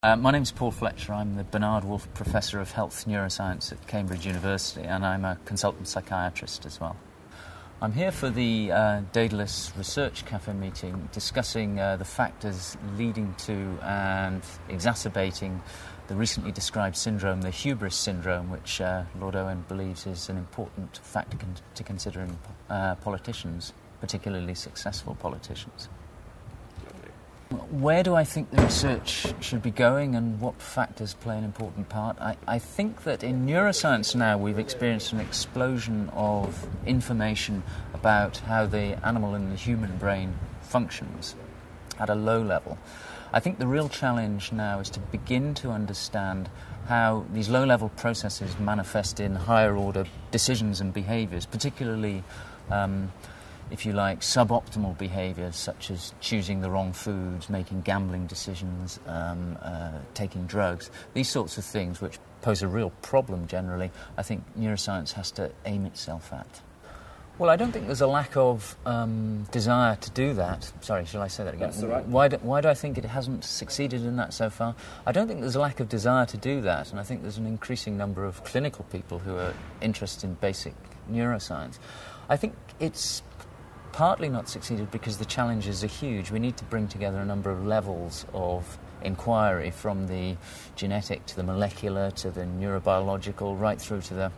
Uh, my name is Paul Fletcher. I'm the Bernard Wolfe Professor of Health Neuroscience at Cambridge University, and I'm a consultant psychiatrist as well. I'm here for the uh, Daedalus Research Cafe meeting discussing uh, the factors leading to and exacerbating the recently described syndrome, the hubris syndrome, which uh, Lord Owen believes is an important factor con- to consider in uh, politicians, particularly successful politicians. Where do I think the research should be going and what factors play an important part? I, I, think that in neuroscience now we've experienced an explosion of information about how the animal and the human brain functions at a low level. I think the real challenge now is to begin to understand how these low level processes manifest in higher order decisions and behaviors, particularly. Um, if you like, suboptimal behaviours such as choosing the wrong foods, making gambling decisions, um, uh, taking drugs, these sorts of things which pose a real problem generally, I think neuroscience has to aim itself at. Well, I don't think there's a lack of um, desire to do that. Sorry, shall I say that again? That's all right. Why do, why do I think it hasn't succeeded in that so far? I don't think there's a lack of desire to do that, and I think there's an increasing number of clinical people who are interested in basic neuroscience. I think it's partly not succeeded because the challenges are huge. We need to bring together a number of levels of inquiry from the genetic to the molecular to the neurobiological, right through to the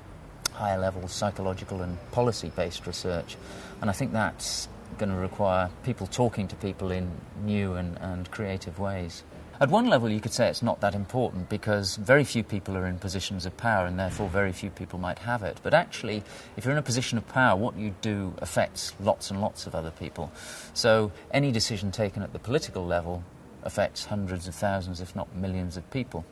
higher level psychological and policy based research. And I think that's going to require people talking to people in new and, and creative ways. At one level, you could say it's not that important because very few people are in positions of power and therefore very few people might have it. But actually, if you're in a position of power, what you do affects lots and lots of other people. So any decision taken at the political level affects hundreds of thousands, if not millions of people.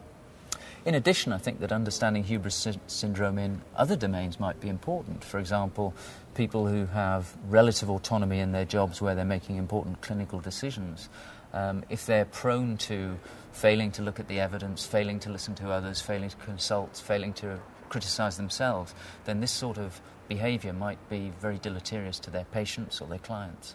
In addition, I think that understanding hubris sy- syndrome in other domains might be important. For example, people who have relative autonomy in their jobs where they're making important clinical decisions um, if they're prone to failing to look at the evidence, failing to listen to others, failing to consult, failing to criticize themselves, then this sort of behavior might be very deleterious to their patients or their clients.